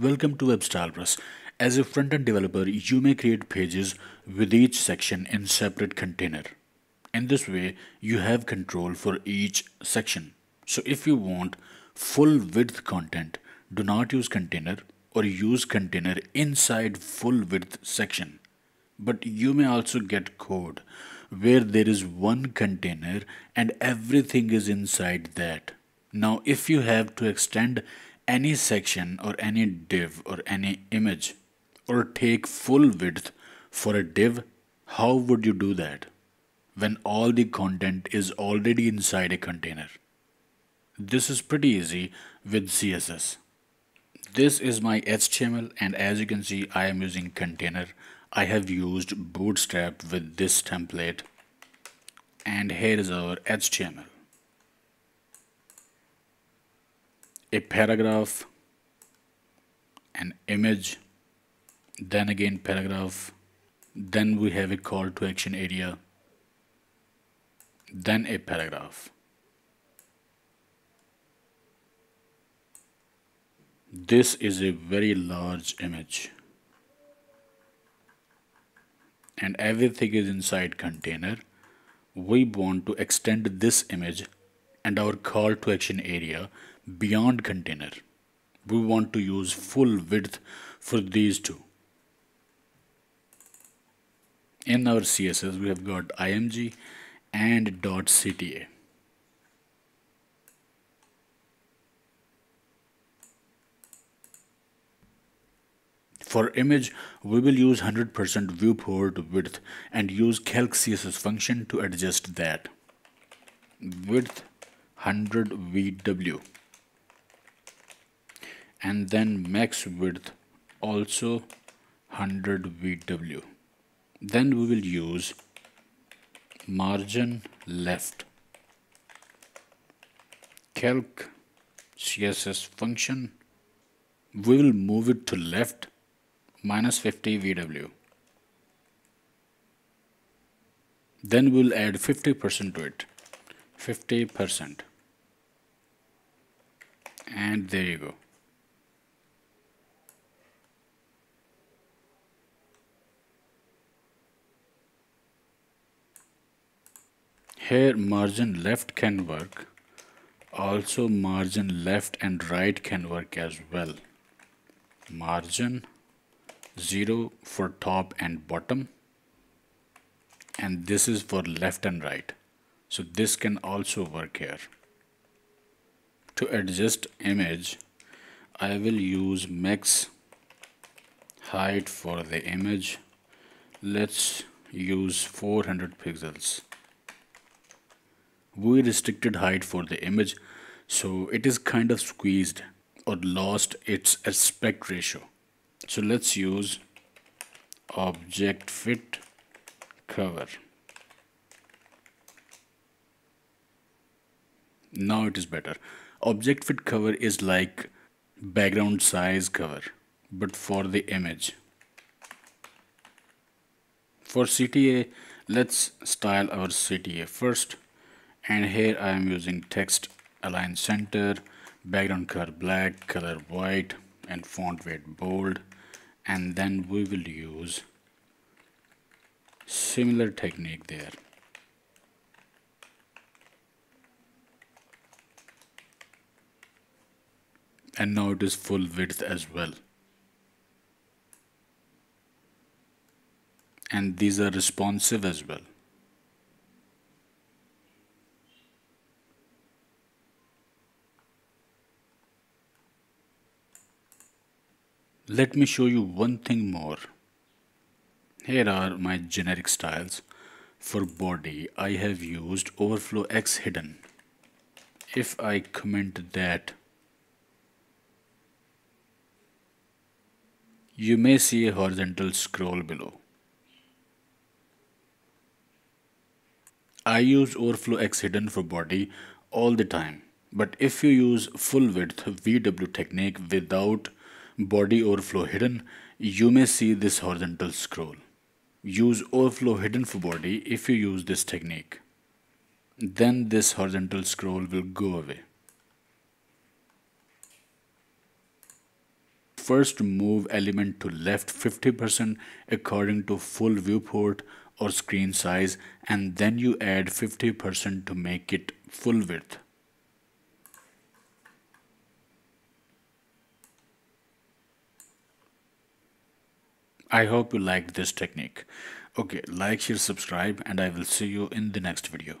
Welcome to WebStylePress. As a front-end developer, you may create pages with each section in separate container. In this way, you have control for each section. So if you want full width content, do not use container or use container inside full width section. But you may also get code where there is one container and everything is inside that. Now if you have to extend any section or any div or any image or take full width for a div, how would you do that when all the content is already inside a container? This is pretty easy with CSS. This is my HTML and as you can see I am using container. I have used bootstrap with this template and here is our HTML. A paragraph, an image, then again paragraph, then we have a call to action area, then a paragraph. This is a very large image and everything is inside container. We want to extend this image and our call to action area beyond container. We want to use full width for these two. In our CSS, we have got img and .cta. For image, we will use 100% viewport width and use calc CSS function to adjust that. Width 100 VW and then max width also 100 VW then we will use margin left. Calc css function we will move it to left minus 50 VW then we'll add 50% to it 50% and there you go here margin left can work also margin left and right can work as well. Margin 0 for top and bottom and this is for left and right. So this can also work here. To adjust image I will use max height for the image. Let's use 400 pixels we restricted height for the image so it is kind of squeezed or lost its aspect ratio. So let's use object fit cover. Now it is better. Object fit cover is like background size cover but for the image. For CTA let's style our CTA first and here I am using text align center background color black color white and font weight bold. And then we will use similar technique there. And now it is full width as well. And these are responsive as well Let me show you one thing more. Here are my generic styles. For body, I have used overflow X hidden. If I comment that, you may see a horizontal scroll below. I use overflow X hidden for body all the time. But if you use full width VW technique without body overflow hidden, you may see this horizontal scroll. Use overflow hidden for body if you use this technique. Then this horizontal scroll will go away. first move element to left 50% according to full viewport or screen size and then you add 50% to make it full width. I hope you liked this technique. Okay, like, share, subscribe and I will see you in the next video.